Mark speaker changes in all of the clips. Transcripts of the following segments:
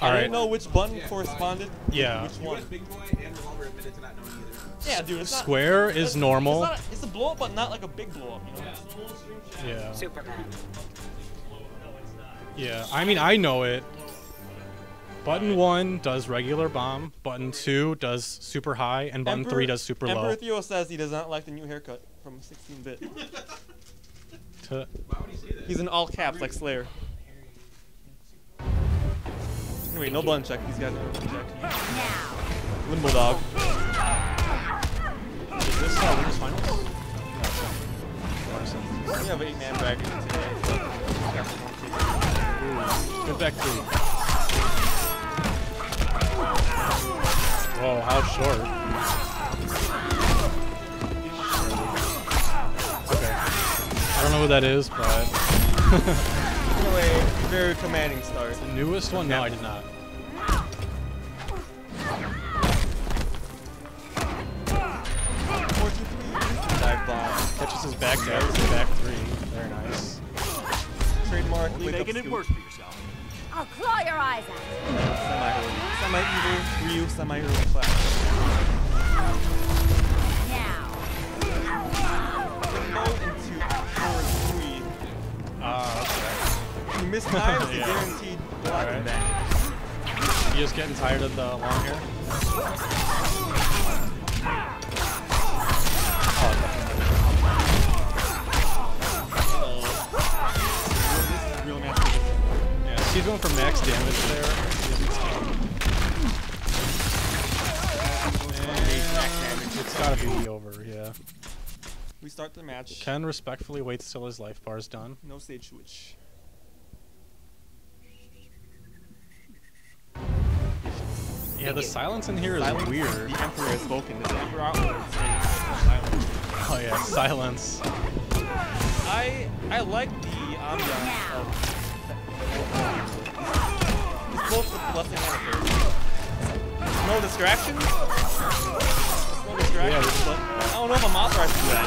Speaker 1: I
Speaker 2: All
Speaker 1: didn't know which button corresponded. to
Speaker 2: Yeah.
Speaker 1: Which one?
Speaker 3: Big Boy and Revolver admitted to not knowing either.
Speaker 1: Yeah, dude. It's not,
Speaker 2: Square is
Speaker 1: it's-
Speaker 2: normal.
Speaker 1: It's, not a, it's a blow up, but not like a big blow up. You know.
Speaker 2: Yeah.
Speaker 4: Superman.
Speaker 2: Yeah. I mean, I know it. Button one does regular bomb. Button two does super high, and button
Speaker 1: Emperor-
Speaker 2: three does super
Speaker 1: Emperor
Speaker 2: low.
Speaker 1: Theo says he does not like the new haircut from 16-bit.
Speaker 3: Why would he say that?
Speaker 1: He's in all caps like Slayer. Anyway, no button check. These guys are check.
Speaker 4: Now.
Speaker 1: Limbo dog.
Speaker 2: is this uh, Winners Finals?
Speaker 1: We have eight man bracket today.
Speaker 2: Good back three. Whoa, how short. Okay. I don't know who that is, but
Speaker 1: Anyway, very commanding start.
Speaker 2: the newest one? No, I did not.
Speaker 1: Four, two, three. Dive bomb.
Speaker 2: Catches his back dash, his back three. Very nice.
Speaker 1: Trademark.
Speaker 5: Only
Speaker 1: wake
Speaker 5: making it
Speaker 1: scoop.
Speaker 5: worse for yourself.
Speaker 4: I'll claw your eyes out.
Speaker 1: Semi semi evil Ryu semi early class. Miss times the
Speaker 2: Yeah.
Speaker 1: guaranteed block advantage.
Speaker 2: You just getting tired of the long hair?
Speaker 1: Is real.
Speaker 2: Yeah, she's going for max damage there. It's gotta be over, yeah.
Speaker 1: We start the match.
Speaker 2: Ken respectfully waits till his life bar is done.
Speaker 1: No stage switch.
Speaker 2: Yeah, the silence in here is
Speaker 1: Silence.
Speaker 2: weird.
Speaker 1: The Emperor has spoken. The Emperor oh, out. Silence.
Speaker 2: Oh yeah, silence.
Speaker 1: I I like the ambiance of it's both the blessing and a curse. No distractions. No distractions, but I don't know if I'm authorized to do that.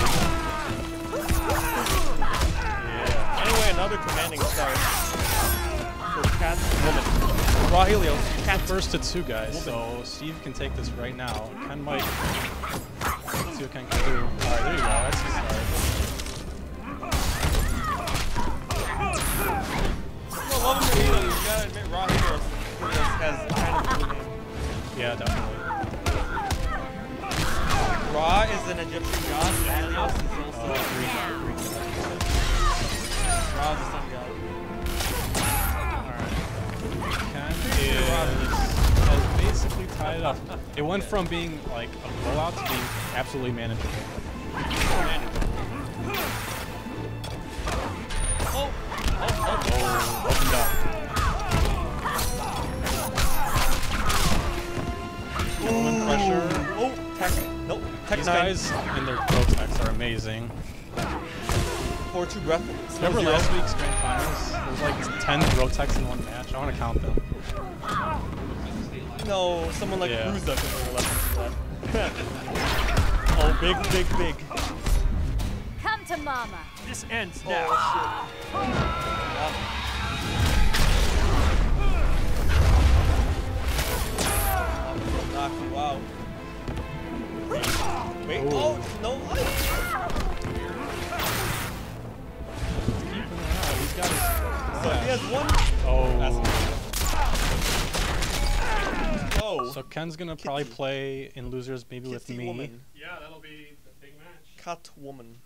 Speaker 2: Yeah.
Speaker 1: Anyway, another commanding start for Cat Woman. Raw Helios.
Speaker 2: First to two guys, so Steve can take this right now. Ken might see what Ken can do. Alright, there you go. That's the start.
Speaker 1: Well, love him or you gotta admit Raw Helios has kind of a cool name.
Speaker 2: Yeah, definitely.
Speaker 1: Ra is an Egyptian god, and Helios is also oh, a Greek. Ra is the sun god.
Speaker 2: Tied it up. It went from being like a blowout to being absolutely manageable.
Speaker 1: Oh, oh, oh,
Speaker 2: Oh, opened up. Woman pressure.
Speaker 1: oh, tech, nope, tech
Speaker 2: These guys and their throw attacks are amazing.
Speaker 1: Four two breath.
Speaker 2: Remember last week's grand finals? There was like 10 throw attacks in one match. I want to count them.
Speaker 1: No, someone like
Speaker 2: Yeah.
Speaker 1: Bruiser can bring 11 that. oh, big, big, big.
Speaker 4: Come to mama.
Speaker 5: This ends
Speaker 1: Oh,
Speaker 5: now.
Speaker 1: shit. Knock you out. Wait,
Speaker 2: Ooh.
Speaker 1: oh, no.
Speaker 2: Keeping. He's got his.
Speaker 1: So he has one.
Speaker 2: Oh. So Ken's gonna probably play in losers maybe with me.
Speaker 1: woman.
Speaker 5: Yeah, that'll be the big match.
Speaker 1: Cat woman.